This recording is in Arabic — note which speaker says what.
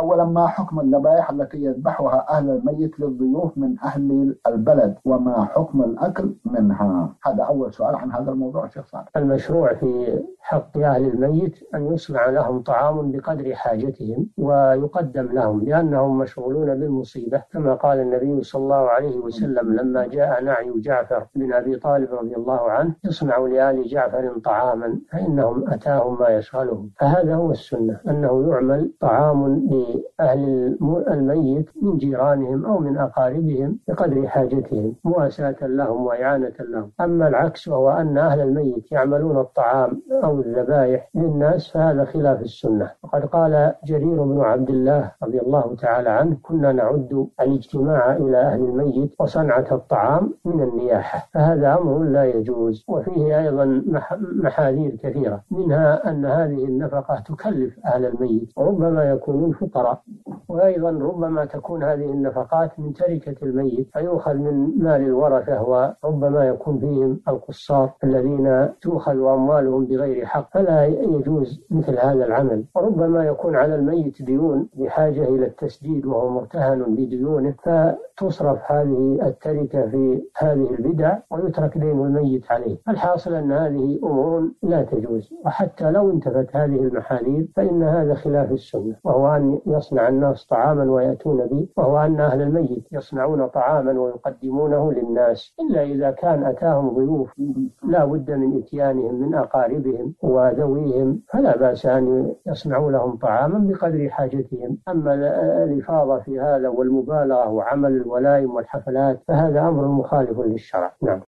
Speaker 1: أولا ما حكم الذبائح التي يذبحها أهل الميت للضيوف من أهل البلد؟ وما حكم الأكل منها؟ هذا أول سؤال عن هذا الموضوع شيخ صالح
Speaker 2: المشروع في حق أهل الميت أن يصنع لهم طعام بقدر حاجتهم ويقدم لهم لأنهم مشغولون بالمصيبة. كما قال النبي صلى الله عليه وسلم لما جاء نعي جعفر بن أبي طالب رضي الله عنه يصنع لآل جعفر طعاما فإنهم أتاهم ما يشغلهم. فهذا هو السنة أنه يعمل طعام لأهل الميت من جيرانهم أو من أقاربهم بقدر حاجتهم مواساة لهم وإعانة لهم. أما العكس وهو أن أهل الميت يعملون الطعام أو الذبائح للناس فهذا خلاف السنة. وقد قال جرير بن عبد الله رضي الله تعالى عنه كنا نعد الاجتماع إلى أهل الميت وصنعة الطعام من النياحة فهذا أمر لا يجوز. وفيه أيضا محاذير كثيرة منها أن هذه النفقة تكلف أهل الميت وربما يكونون فقراء وأيضا ربما تكون هذه النفقات من تركة الميت فيؤخذ من مال الورثة وربما يكون فيهم القصار الذين تؤخذ أموالهم بغير حق فلا يجوز مثل هذا العمل. وربما يكون على الميت ديون بحاجة إلى التسديد وهو مرتهن بديونه فتصرف هذه التركة في هذه البدع ويترك دين الميت عليه. الحاصل أن هذه أمور لا تجوز وحتى لو انتفت هذه المحاذير فإن هذا خلاف السنة. وهو أن يصنع الناس طعاما ويأتون به وهو أن أهل الميت يصنعون طعاما ويقدمونه للناس. إلا إذا كان أتاهم ضيوف لا بد من إتيانهم من أقاربهم وذويهم فلا بأس أن يصنعوا لهم طعاما بقدر حاجتهم. أما الإفاضة في هذا والمبالغة وعمل الولائم والحفلات فهذا أمر مخالف للشرع. نعم.